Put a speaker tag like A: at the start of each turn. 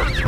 A: Ha ha!